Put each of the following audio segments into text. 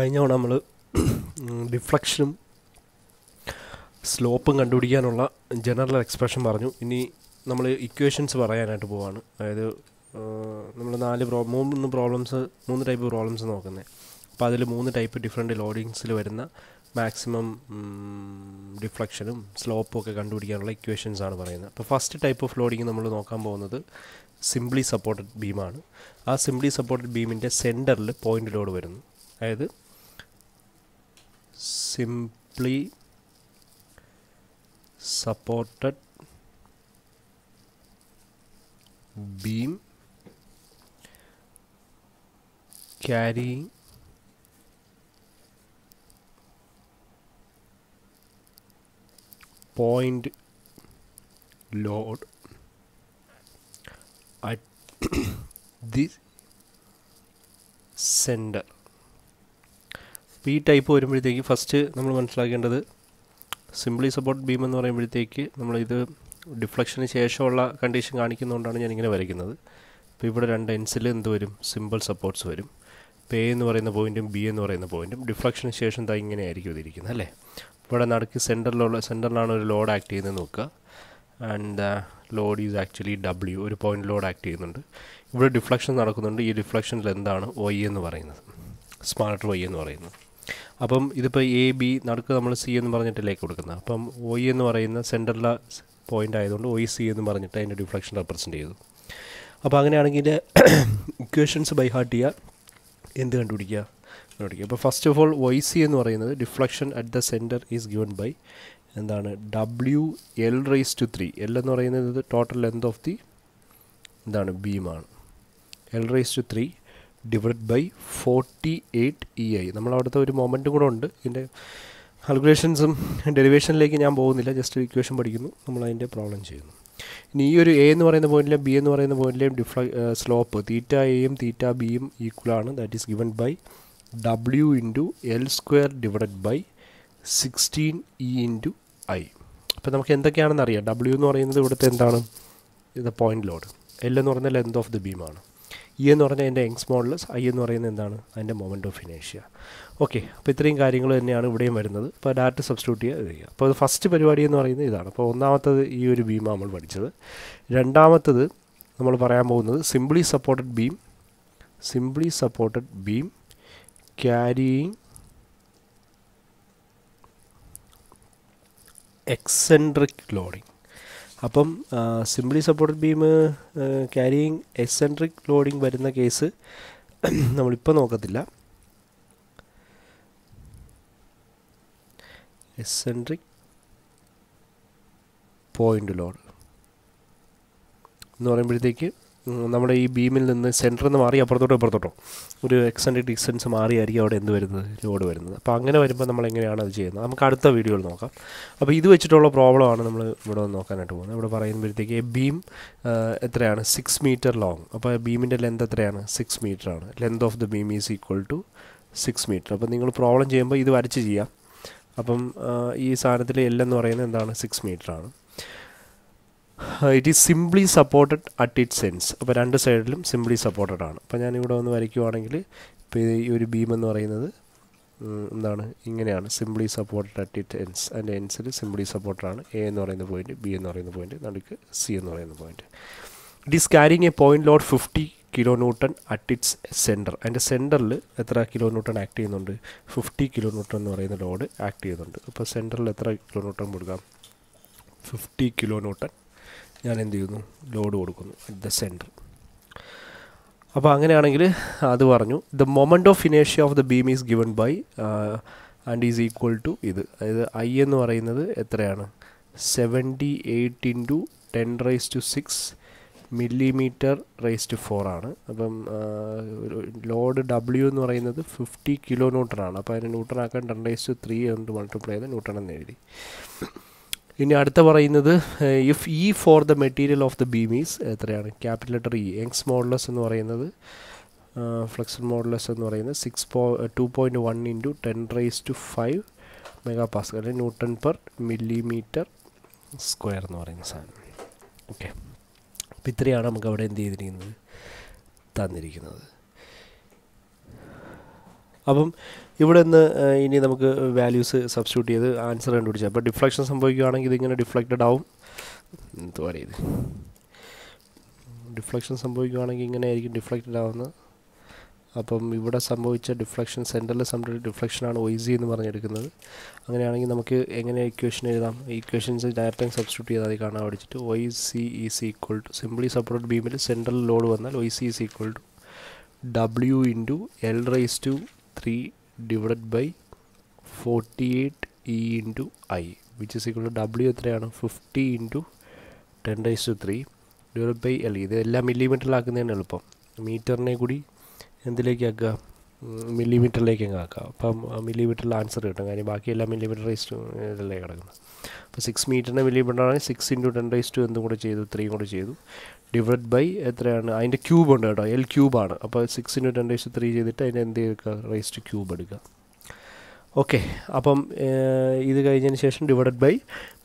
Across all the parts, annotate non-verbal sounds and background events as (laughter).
കഴിഞ്ഞ തവണ നമ്മൾ ഡിഫ്ലക്ഷനും സ്ലോപ്പും കണ്ടുപിടിക്കാനുള്ള ജനറൽ എക്സ്പ്രഷൻ പറഞ്ഞു. ഇനി നമ്മൾ ഇക്വേഷൻസ് പറയാനായിട്ട് പോവാണ്. അതായത് നമ്മൾ നാല് പ്രോ മൂന്ന് പ്രോബ്ലംസ് മൂന്ന് ടൈപ്പ് പ്രോബ്ലംസ് നോക്കുന്നത് അപ്പോൾ അതിൽ മൂന്ന് ടൈപ്പ് ഡിഫറെന്റ് ലോഡിങ്സിൽ വരുന്ന മാക്സിമം ഡിഫ്ലക്ഷനും സ്ലോപ്പും ഒക്കെ കണ്ടുപിടിക്കാനുള്ള ഇക്വേഷൻസ് ആണ് പറയുന്നത്. അപ്പോൾ ഫസ്റ്റ് ടൈപ്പ് ഓഫ് ലോഡിങ് നമ്മൾ നോക്കാൻ പോകുന്നത് സിംപ്ലി സപ്പോർട്ടഡ് ബീമാണ് ആ സിംപ്ലി സപ്പോർട്ടഡ് ബീമിന്റെ സെന്ററിൽ പോയിന്റ് ലോഡ് വരുന്നു. അതായത് simply supported beam carrying point load at (coughs) this center ഈ ടൈപ്പ് വരുമ്പോഴത്തേക്ക് ഫസ്റ്റ് നമ്മൾ മനസ്സിലാക്കേണ്ടത് സിംപ്ലി സപ്പോർട്ട് ബീം എന്ന് പറയുമ്പോഴത്തേക്ക് നമ്മളിത് ഡിഫ്ലക്ഷന് ശേഷമുള്ള കണ്ടീഷൻ കാണിക്കുന്നതുകൊണ്ടാണ് ഞാനിങ്ങനെ വരയ്ക്കുന്നത്. അപ്പോൾ ഇവിടെ രണ്ട് എൻസിൽ എന്ത് വരും? സിമ്പിൾ സപ്പോർട്ട്സ് വരും. ഇപ്പോൾ എ എന്ന് പറയുന്ന പോയിന്റും ബി എന്ന് പറയുന്ന പോയിന്റും ഡിഫ്ലക്ഷന് ശേഷം ദാ ഇങ്ങനെ ആയിരിക്കും ഇതിരിക്കുന്നത് അല്ലേ? ഇവിടെ നടുക്ക് സെന്ററിലുള്ള സെന്ററിലാണ് ഒരു ലോഡ് ആക്ട് ചെയ്യുന്നത് നോക്കുക. And the load is actually W ഒരു പോയിന്റ് ലോഡ് ആക്ട് ചെയ്യുന്നുണ്ട്. ഇവിടെ ഡിഫ്ലക്ഷൻ നടക്കുന്നുണ്ട്. ഈ ഡിഫ്ലക്ഷനിൽ എന്താണ്? വൈ എന്ന് പറയുന്നത്. സ്മാർട്ട് വൈ എന്ന് പറയുന്നത്. അപ്പം ഇതിപ്പോൾ എ ബി നടുക്ക് നമ്മൾ സി എന്ന് പറഞ്ഞിട്ട് ലേക്ക് കൊടുക്കുന്നത്. അപ്പം ഒയ് എന്ന് പറയുന്ന സെന്ററിലെ പോയിന്റ് ആയതുകൊണ്ട് ഒയ് സി എന്ന് പറഞ്ഞിട്ട് അതിന്റെ ഡിഫ്ലക്ഷൻ റെപ്രസെന്റ് ചെയ്തു. അപ്പോൾ അങ്ങനെയാണെങ്കിൽ ഇക്വേഷൻസ് ബൈ ഹാർട്ട് ചെയ്യുക എന്ത് കണ്ടുപിടിക്കുക? കണ്ടുപിടിക്കുക. അപ്പോൾ first of all Y C എന്ന് പറയുന്നത് deflection at the centre is given by എന്താണ്? W L raise to three L എന്ന് പറയുന്നത് ടോട്ടൽ ലെങ്ത് ഓഫ് ദി എന്താണ്? ബീമാണ് L raise to three divide by forty eight E I നമ്മൾ അവിടുത്തെ ഒരു momentum കൂടെ ഉണ്ട്. ഇതിന്റെ കാൽക്കുലേഷൻസും ഡെറിവേഷനിലേക്ക് ഞാൻ പോകുന്നില്ല. ജസ്റ്റ് ഇക്വേഷൻ പഠിക്കുന്നു. നമ്മൾ അതിന്റെ പ്രോബ്ലം ചെയ്യുന്നു. ഇനി ഈ ഒരു എ എന്ന് പറയുന്ന പോയിന്റിലെയും ബി എന്ന് പറയുന്ന പോയിന്റിലെയും ഡിഫ്ല സ്ലോപ്പ് തീറ്റ എയും തീറ്റ ബിയും ഈക്വലാണ് that is given by W into L square divide by sixteen E into I അപ്പോൾ നമുക്ക് എന്തൊക്കെയാണെന്ന് അറിയാം. ഡബ്ല്യു എന്ന് പറയുന്നത് ഇവിടുത്തെ എന്താണ്? ഇത് പോയിന്റ് ലോഡ് എൽ എന്ന് പറയുന്നത് ലെങ്ത് ഓഫ് ദി ബീമാണ് ഇ എന്ന് പറഞ്ഞാൽ അതിന്റെ യങ്സ് മോഡലസ് ഐ എന്ന് പറയുന്നത് എന്താണ്? അതിന്റെ മൊമെന്റ് ഓഫ് ഇനേഷ്യ ഓക്കെ അപ്പോൾ ഇത്രയും കാര്യങ്ങൾ തന്നെയാണ് ഇവിടെയും വരുന്നത്. അപ്പോൾ ഡാറ്റ സബ്സ്റ്റിറ്റ്യൂട്ട് ചെയ്യുക അപ്പോൾ ഫസ്റ്റ് പരിപാടി എന്ന് പറയുന്നത് ഇതാണ്. അപ്പോൾ ഒന്നാമത്തത് ഈ ഒരു ബീമാണ് നമ്മൾ പഠിച്ചത്. രണ്ടാമത്തത് നമ്മൾ പറയാൻ പോകുന്നത് simply supported beam simply supported beam carrying eccentric loading അപ്പം simply supported beam carrying eccentric loading വരുന്ന കേസ് (clears throat) നമ്മളിപ്പോൾ നോക്കത്തില്ല. എക്സെൻട്രിക് പോയിന്റ് ലോഡ് എന്ന് പറയുമ്പോഴത്തേക്ക് നമ്മുടെ ഈ ബീമിൽ നിന്ന് സെന്ററിൽ നിന്ന് മാറി അപ്പുറത്തോട്ടോ ഒരു എക്സ്റ്റൻഡ് ഡിസ്റ്റൻസ് മാറിയായിരിക്കും അവിടെ എന്ത് വരുന്നത്? ലോഡ് വരുന്നത്. അപ്പോൾ അങ്ങനെ വരുമ്പോൾ നമ്മൾ എങ്ങനെയാണ് അത് ചെയ്യുന്നത്? നമുക്ക് അടുത്ത വീഡിയോയിൽ നോക്കാം. അപ്പോൾ ഇത് വെച്ചിട്ടുള്ള പ്രോബ്ലമാണ് നമ്മൾ ഇവിടെ നോക്കാനായിട്ട് പോകുന്നത്. ഇവിടെ പറയുമ്പോഴത്തേക്ക് ബീം എത്രയാണ്? സിക്സ് മീറ്റർ ലോങ് അപ്പോൾ ബീമിന്റെ ലെന്ത് എത്രയാണ്? സിക്സ് ആണ്. Length of the beam is equal to six metre അപ്പോൾ നിങ്ങൾ പ്രോബ്ലം ചെയ്യുമ്പോൾ ഇത് വരച്ച് ചെയ്യാം. അപ്പം ഈ സാധനത്തിൽ എല്ലെന്ന് പറയുന്നത് എന്താണ്? സിക്സ് മീറ്റർ ആണ്. It is simply supported at its sense അപ്പോൾ രണ്ട് സൈഡിലും സിംപ്ലി സപ്പോർട്ടഡ് ആണ്. അപ്പോൾ ഞാനിവിടെ ഒന്ന് വരയ്ക്കുവാണെങ്കിൽ ഇപ്പോൾ ഈ ഒരു ബീം എന്ന് പറയുന്നത് എന്താണ്? ഇങ്ങനെയാണ്. Simply supported at its ends അതിന്റെ എൻസിൽ സിംപ്ലി സപ്പോർട്ടഡ് ആണ്. എ എന്ന് പറയുന്ന പോയിന്റ് ബി എന്ന് പറയുന്ന പോയിന്റ് നടുക്ക് സി എന്ന് പറയുന്ന point it is carrying a point load fifty kilo newton at its centre അതിന്റെ സെന്ററിൽ എത്ര കിലോ ന്യൂട്ടൺ ആക്ട് ചെയ്യുന്നുണ്ട്? ഫിഫ്റ്റി കിലോ ന്യൂട്ടൺ എന്ന് പറയുന്ന ലോഡ് ആക്ട് ചെയ്യുന്നുണ്ട്. അപ്പോൾ സെന്ററിൽ എത്ര കിലോ ന്യൂട്ടൺ കൊടുക്കാം? ഫിഫ്റ്റി കിലോ ന്യൂട്ടൺ ഞാൻ എന്ത് ചെയ്യുന്നു ലോഡ് കൊടുക്കുന്നു. അറ്റ് ദ സെന്റർ അപ്പോൾ അങ്ങനെയാണെങ്കിൽ അത് പറഞ്ഞു. The moment of ഇനേഷ്യ of the beam is given by and is equal to ഇത്. അതായത് ഐ എന്ന് പറയുന്നത് എത്രയാണ്? Seventy eight into ten raise to six millimetre raise to four ആണ്. അപ്പം ലോഡ് ഡബ്ല്യു എന്ന് പറയുന്നത് ഫിഫ്റ്റി കിലോ ന്യൂട്ടൺ ആണ്. അപ്പോൾ അതിന് ന്യൂട്ടൺ ആക്കാൻ ടെൻ റേസ് ടു ത്രീ കൊണ്ട് മൾട്ടിപ്ലൈ ചെയ്ത് ന്യൂട്ടൺ എന്ന് എഴുതി. ഇനി അടുത്ത പറയുന്നത് if E for the material of the beam is എത്രയാണ്? Capital letter E Young's modulus എന്ന് പറയുന്നത് ഫ്ലെക്സൽ മോഡലസ് എന്ന് പറയുന്നത് സിക്സ് പോ two point one into ten raise to five mega pascal അല്ലെങ്കിൽ ന്യൂട്ടൺ പെർ മില്ലിമീറ്റർ സ്ക്വയർ എന്ന് പറയുന്ന സാധനം. ഓക്കെ അപ്പോൾ ഇത്രയാണ് നമുക്ക് അവിടെ എന്ത് ചെയ്തിരിക്കുന്നത്? തന്നിരിക്കുന്നത്. അപ്പം ഇവിടെ നിന്ന് ഇനി നമുക്ക് വാല്യൂസ് സബ്സ്റ്റിറ്റ്യൂട്ട് ചെയ്ത് ആൻസർ കണ്ടുപിടിച്ചാൽ അപ്പോൾ ഡിഫ്ലക്ഷൻ സംഭവിക്കുകയാണെങ്കിൽ ഇതിങ്ങനെ ഡിഫ്ലക്റ്റഡ് ആവും. എന്ത് പറയുന്നത് ഡിഫ്ലക്ഷൻ സംഭവിക്കുകയാണെങ്കിൽ ഇങ്ങനെ ആയിരിക്കും ഡിഫ്ലക്റ്റഡ് ആവുന്നത്. അപ്പം ഇവിടെ സംഭവിച്ച ഡിഫ്ലക്ഷൻ സെന്ററിൽ സംഭവിച്ച ഡിഫ്ലക്ഷനാണ് ഒയ്സി എന്ന് പറഞ്ഞെടുക്കുന്നത്. അങ്ങനെയാണെങ്കിൽ നമുക്ക് എങ്ങനെ ഇക്വേഷൻ എഴുതാം? ഇക്വേഷൻസ് ഡയറക്റ്റ് സബ്സ്റ്റിറ്റ്യൂട്ട് ചെയ്താൽ കാണാൻ പഠിച്ചിട്ട് Y C is equal to simply support ബീമിൽ central load വന്നാൽ Y C is equal to W into L raise to three divide by forty eight E into I which is to W എത്രയാണ്? Fifty into ten raise to three divide by L ഇത് എല്ലാം മില്ലിമീറ്ററിലാക്കുന്നതിന് എളുപ്പം. മീറ്ററിനെ കൂടി എന്തിലേക്ക് ആക്കുക? മില്ലിമീറ്ററിലേക്ക് അങ്ങ് ആക്കാം. അപ്പം മില്ലിമീറ്ററിൽ answer കിട്ടും. കാര്യം ബാക്കിയെല്ലാം മില്ലിമീറ്റർ റൈസ് ടു ഇതിലേ കിടക്കുന്നത്. അപ്പോൾ സിക്സ് മീറ്ററിന്റെ മില്ലിമീറ്റർ ആണെങ്കിൽ six into ten raise to എന്തും കൂടെ ചെയ്തു ത്രീയും കൂടെ ചെയ്തു. ഡിവൈഡ് ബൈ എത്രയാണ്? അതിന്റെ ക്യൂബ് ഉണ്ട് കേട്ടോ. എൽ ക്യൂബാണ് അപ്പോൾ six into ten raise to three ചെയ്തിട്ട് അതിന്റെ എന്ത് എടുക്കുക റേസ് ടു ക്യൂബ് എടുക്കുക. ഓക്കെ അപ്പം ഇത് കഴിഞ്ഞതിന് ശേഷം ഡിവൈഡഡ് ബൈ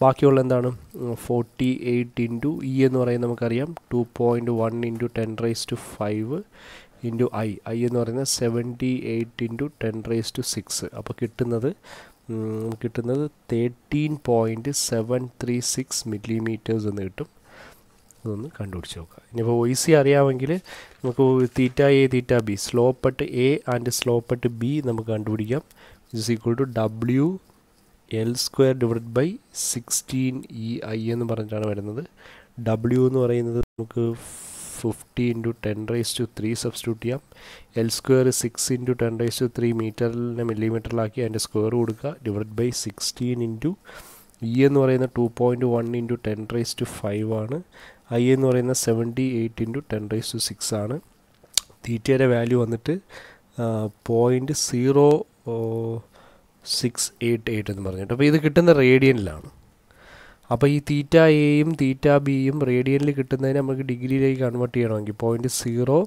ബാക്കിയുള്ള എന്താണ്? ഫോർട്ടി എയ്റ്റ് ഇന്റു ഇ എന്ന് പറയുന്നത് നമുക്കറിയാം. Two point one into ten raise to five into I I എന്ന് പറയുന്നത് seventy eight into ten raise to six അപ്പോൾ കിട്ടുന്നത് കിട്ടുന്നത് thirteen point seven three six millimetres എന്ന് കിട്ടും. അതൊന്ന് കണ്ടുപിടിച്ച് നോക്കുക. ഇനിയിപ്പോൾ ഒ സി അറിയാമെങ്കിൽ നമുക്ക് theta A theta B slope at A and slope at B നമുക്ക് കണ്ടുപിടിക്കാം. Is equal to W L square divide by sixteen E I എന്ന് പറഞ്ഞിട്ടാണ് വരുന്നത്. ഡബ്ല്യു എന്ന് പറയുന്നത് നമുക്ക് fifty into ten raise to three substitute ചെയ്യാം. L square six into ten raise to three മീറ്ററിനെ മില്ലിമീറ്ററിലാക്കി അതിന്റെ സ്ക്വയർ കൊടുക്കുക. Divide by sixteen into E എന്ന് പറയുന്ന two point one into ten raise to five ആണ്. ഐ എന്ന് പറയുന്ന seventy eight into ten raise to six ആണ്. തീറ്റയുടെ വാല്യൂ വന്നിട്ട് point zero six eight eight എന്ന് പറഞ്ഞിട്ട് അപ്പോൾ ഇത് കിട്ടുന്ന റേഡിയനിലാണ് അപ്പോൾ ഈ തീറ്റ എയും തീറ്റ ബിയും റേഡിയനിൽ കിട്ടുന്നതിന് നമുക്ക് ഡിഗ്രിയിലേക്ക് കൺവേർട്ട് ചെയ്യണമെങ്കിൽ പോയിന്റ് സീറോ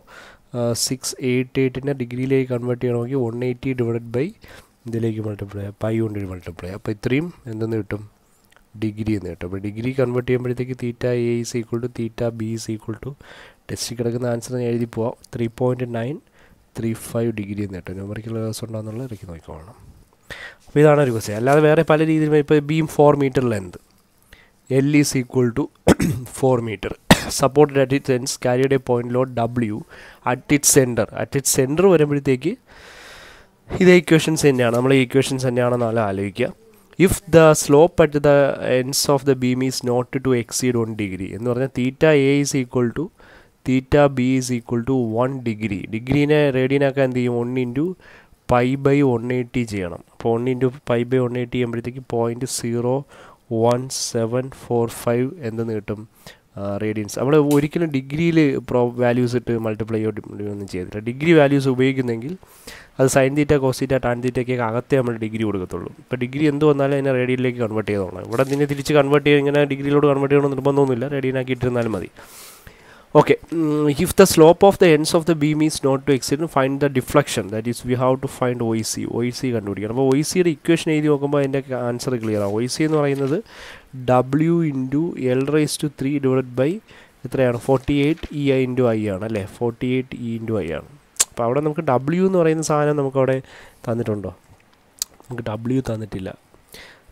സിക്സ് എയ്റ്റ് എയ്റ്റിന്റെ ഡിഗ്രിയിലേക്ക് കൺവേർട്ട് ചെയ്യണമെങ്കിൽ വൺ എയ്റ്റി ഡിവൈഡ് ബൈ ഇതിലേക്ക് മൾട്ടിപ്ലൈ പൈ കൊണ്ട് മൾട്ടിപ്ലൈ അപ്പോൾ ഇത്രയും എന്തെന്ന് കിട്ടും? ഡിഗ്രി എന്ന് കിട്ടും. അപ്പോൾ ഡിഗ്രി കൺവേർട്ട് ചെയ്യുമ്പോഴത്തേക്ക് theta A is equal to theta B is equal to ടെസ്റ്റിൽ കിടക്കുന്ന ആൻസർ ഞാൻ എഴുതി പോവാം. Three point nine three five degree എന്ന് കിട്ടും. ന്യൂമറിക്കൽ ഉണ്ടോ എന്നുള്ളത് ഇറക്കി നോക്കിക്കോളണം. അപ്പോൾ ഇതാണ് ഒരു ക്വസ്റ്റ്യൻ അല്ലാതെ വേറെ പല രീതിയിലും ഇപ്പോൾ beam four metre length L is equal to four metre supported at its ends ക്യാരിയുടെ point load W at its centre at its centre വരുമ്പോഴത്തേക്ക് ഇതേ ഇക്വേഷൻസ് തന്നെയാണ്. നമ്മൾ ഈ ഇക്വേഷൻസ് തന്നെയാണെന്നല്ല ആലോചിക്കുക. If the slope at the ends of the beam is not to exceed one degree എന്ന് പറഞ്ഞാൽ theta A is equal to theta B is equal to one degree ഡിഗ്രീനെ റേഡിയനാക്കാൻ എന്ത് ചെയ്യും? One into pi by one eighty ചെയ്യണം. അപ്പോൾ one into pi by one eighty ചെയ്യുമ്പോഴത്തേക്ക് point zero one seven four five എന്തെന്ന് കിട്ടും റേഡിയൻസ് നമ്മൾ ഒരിക്കലും ഡിഗ്രിയിൽ പ്രോ വാല്യൂസ് ഇട്ട് മൾട്ടിപ്ലൈ ഒന്നും ചെയ്തില്ല ഡിഗ്രി വാല്യൂസ് ഉപയോഗിക്കുന്നെങ്കിൽ അത് sine theta cos theta tan തീറ്റയ്ക്കൊക്കെ അകത്തെ നമ്മൾ ഡിഗ്രി കൊടുക്കത്തുള്ളൂ. ഇപ്പോൾ ഡിഗ്രി എന്ത് വന്നാലും അതിനെ റേഡിയനിലേക്ക് കൺവേർട്ട് ചെയ്തോളാം ഇവിടെ നിന്നെ തിരിച്ച് കൺവേർട്ട് ചെയ്ത് ഇങ്ങനെ ഡിഗ്രിയിലോട്ട് കൺവേർട്ട് ചെയ്യണമെന്ന് നിർബന്ധമൊന്നുമില്ല. റേഡിയനാക്കി ഇട്ടിരുന്നാലും മതി. Okay if the slope of the ends of the beam is not to exceed find the deflection that is we have to find O C O C കണ്ടുപിടിക്കണം. അപ്പോൾ ഒ സിയുടെ ഇക്വേഷൻ എഴുതി നോക്കുമ്പോൾ അതിന്റെ ആൻസർ ക്ലിയർ ആവും. O C എന്ന് പറയുന്നത് W into L raise to three divide by എത്രയാണ്? Forty eight E I into I ആണ് അല്ലേ? Forty eight E into I ആണ്. അപ്പോൾ അവിടെ നമുക്ക് ഡബ്ല്യു എന്ന് പറയുന്ന സാധനം നമുക്കവിടെ തന്നിട്ടുണ്ടോ? നമുക്ക് ഡബ്ല്യു തന്നിട്ടില്ല.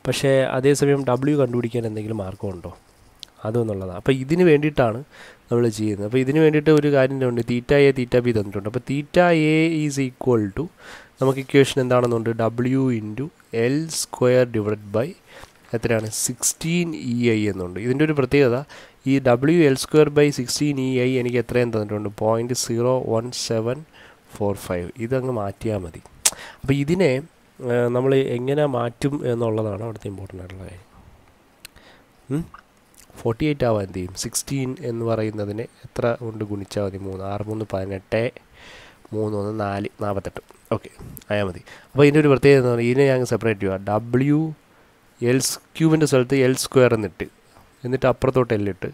പക്ഷേ അതേസമയം ഡബ്ല്യു കണ്ടുപിടിക്കാൻ എന്തെങ്കിലും മാർഗമുണ്ടോ അതെന്നുള്ളതാണ് അപ്പോൾ ഇതിന് വേണ്ടിയിട്ടാണ് നമ്മൾ ചെയ്യുന്നത്. അപ്പോൾ ഇതിന് വേണ്ടിയിട്ട് ഒരു കാര്യം ഉണ്ട്. തീറ്റ എ തീറ്റ ബി തന്നിട്ടുണ്ട്. അപ്പോൾ theta A is equal to നമുക്ക് equation എന്താണെന്നുണ്ട്? W into L square divide by എത്രയാണ്? സിക്സ്റ്റീൻ ഇ ഐ എന്നുണ്ട്. ഇതിന്റെ ഒരു പ്രത്യേകത ഈ W L square by sixteen E I എനിക്ക് എത്രയും തന്നിട്ടുണ്ട്? Point zero one seven four five ഇതങ്ങ് മാറ്റിയാൽ മതി. അപ്പോൾ ഇതിനെ നമ്മൾ എങ്ങനെ മാറ്റും എന്നുള്ളതാണ് അവിടുത്തെ ഇമ്പോർട്ടന്റ് ആയിട്ടുള്ള കാര്യം. ഫോർട്ടി എയ്റ്റ് ആവാൻ എന്ത് ചെയ്യും? സിക്സ്റ്റീൻ എന്ന് പറയുന്നതിനെ എത്ര കൊണ്ട് ഗുണിച്ചാൽ മതി? മൂന്ന്. ആറ് മൂന്ന് പതിനെട്ട്. മൂന്ന് ഒന്ന് നാല് നാൽപ്പത്തെട്ട് ഓക്കെ ആയാൽ മതി. അപ്പോൾ ഇതിന്റെ ഒരു പ്രത്യേകത എന്ന് പറഞ്ഞാൽ ഇതിനെ ഞങ്ങൾ സെപ്പറേറ്റ് ചെയ്യുക ഡബ്ല്യു എൽ ക്യൂബിന്റെ സ്ഥലത്ത് എൽ സ്ക്വയർ എന്നിട്ട് എന്നിട്ട് അപ്പുറത്തോട്ട് എല്ലിട്ട്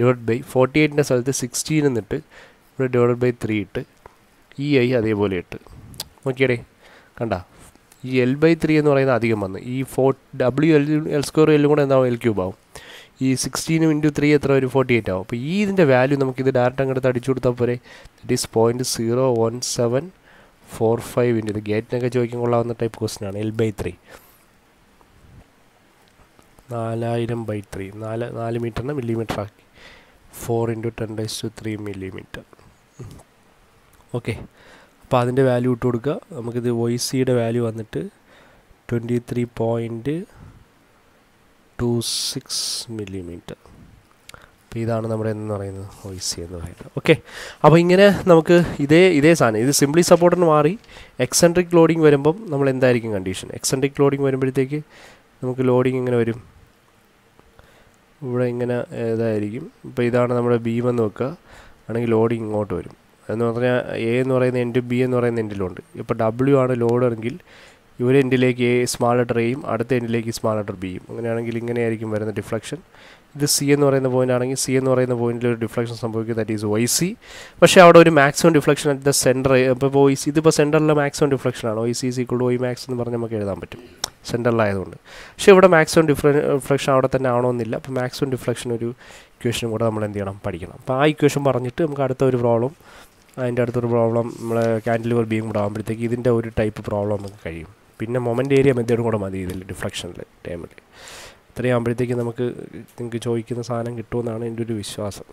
ഡിവൈഡ് ബൈ ഫോർട്ടി എയ്റ്റിന്റെ സ്ഥലത്ത് സിക്സ്റ്റീൻ എന്നിട്ട് ഇവിടെ ഡിവൈഡ് ബൈ ത്രീ ഇട്ട് ഇ ഐ അതേപോലെ ഇട്ട്. നോക്കിയടേ കണ്ട? ഈ എൽ ബൈ ത്രീ എന്ന് പറയുന്നത് അധികം വന്ന് ഈ four W L L square എല്ലും കൂടെ എന്താവും? എൽ ക്യൂബ് ആവും. ഈ സിക്സ്റ്റീനും ഇന്റു ത്രീ എത്ര ഒരു ഫോർട്ടി എയ്റ്റ് ആവും. അപ്പോൾ ഈ ഇതിന്റെ വാല്യൂ നമുക്ക് ഇത് ഡയറക്റ്റ് അങ്ങോട്ട് അടിച്ചു കൊടുത്താൽ പോരെ. That is point zero one seven four five into ഇത് ഗേറ്റിനൊക്കെ ചോദിക്കാൻ കൊള്ളാവുന്ന ടൈപ്പ് ക്വസ്റ്റൻ ആണ്. എൽ ബൈ ത്രീ നാലായിരം ബൈ ത്രീ നാല് നാല് മീറ്ററിന് മില്ലിമീറ്റർ ആക്കി. Four into ten raise to three millimetre okay അപ്പോൾ അതിന്റെ വാല്യൂ ഇട്ട് കൊടുക്കുക. നമുക്കിത് വൈ സിയുടെ വാല്യൂ വന്നിട്ട് twenty three point two six millimetre അപ്പോൾ ഇതാണ് നമ്മുടെ എന്ന് പറയുന്നത് ഒ സി എന്ന് പറയുന്നത്. ഓക്കെ അപ്പോൾ ഇങ്ങനെ നമുക്ക് ഇതേ ഇതേ സാധനം ഇത് സിംപ്ലി സപ്പോർട്ടിന് മാറി എക്സെൻട്രിക് ലോഡിങ് വരുമ്പം നമ്മൾ എന്തായിരിക്കും കണ്ടീഷൻ എക്സെൻട്രിക് ലോഡിങ് വരുമ്പോഴത്തേക്ക് നമുക്ക് ലോഡിങ് ഇങ്ങനെ വരും. ഇവിടെ ഇങ്ങനെ ഇതായിരിക്കും. ഇപ്പോൾ ഇതാണ് നമ്മുടെ ബീം എന്ന് വെക്കുക. ആണെങ്കിൽ ലോഡിങ് ഇങ്ങോട്ട് വരും. എന്ന് പറഞ്ഞാൽ എ എന്ന് പറയുന്ന എന്റെ ബി എന്ന് പറയുന്ന എൻഡിലുണ്ട് ഇപ്പോൾ ഡബ്ല്യു ആണ് ലോഡെങ്കിൽ ഒരു എൻഡിലേക്ക് എ സ്മാൾ ലെറ്റർ എയും അടുത്ത എൻഡിലേക്ക് സ്മാൾ ലെറ്റർ ബിയും അങ്ങനെയാണെങ്കിൽ ഇങ്ങനെയായിരിക്കും വരുന്ന ഡിഫ്ലക്ഷൻ ഇത് സി എന്ന് പറയുന്ന പോയിന്റ് ആണെങ്കിൽ സി എന്ന് പറയുന്ന പോയിന്റിൽ ഒരു ഡിഫ്ലക്ഷൻ സംഭവിക്കും. ദാറ്റ് ഈസ് വൈ സി പക്ഷേ അവിടെ ഒരു maximum deflection at the centre ഇപ്പോൾ വൈ സി ഇതിപ്പോൾ സെന്ററിലെ മാക്സിമം ഡിഫ്ലക്ഷൻ ആണ്. Y C C equal Y max എന്ന് പറഞ്ഞ് നമുക്ക് എഴുതാൻ പറ്റും. സെന്ററിലായതുകൊണ്ട് പക്ഷേ ഇവിടെ മാക്സിമം ഡിഫ്ല ഡിഫ്ലക്ഷൻ അവിടെ തന്നെ ആവണമെന്നില്ല അപ്പോൾ മാക്സിമം ഡിഫ്ലക്ഷൻ ഒരു ഇക്വേഷനും കൂടെ നമ്മൾ എന്ത് ചെയ്യണം? പഠിക്കണം. അപ്പോൾ ആ ഇക്വേഷൻ പറഞ്ഞിട്ട് നമുക്ക് അടുത്ത ഒരു പ്രോബ്ലം അതിന്റെ അടുത്തൊരു പ്രോബ്ലം നമ്മൾ ക്യാൻഡിലിവർ ബീം കൂടെ ആകുമ്പോഴത്തേക്ക് ഇതിന്റെ ഒരു ടൈപ്പ് പ്രോബ്ലം നമുക്ക് കഴിയും. പിന്നെ മൊമെന്റ് ഏരിയ മെത്തേഡും കൂടെ മതി ഇതിൽ ഡിഫ്ലക്ഷനിൽ ടൈമിൽ ഇത്രയും ആകുമ്പോഴത്തേക്ക് നമുക്ക് നിങ്ങൾക്ക് ചോദിക്കുന്ന സാധനം കിട്ടുമെന്നാണ് എന്റെ ഒരു വിശ്വാസം.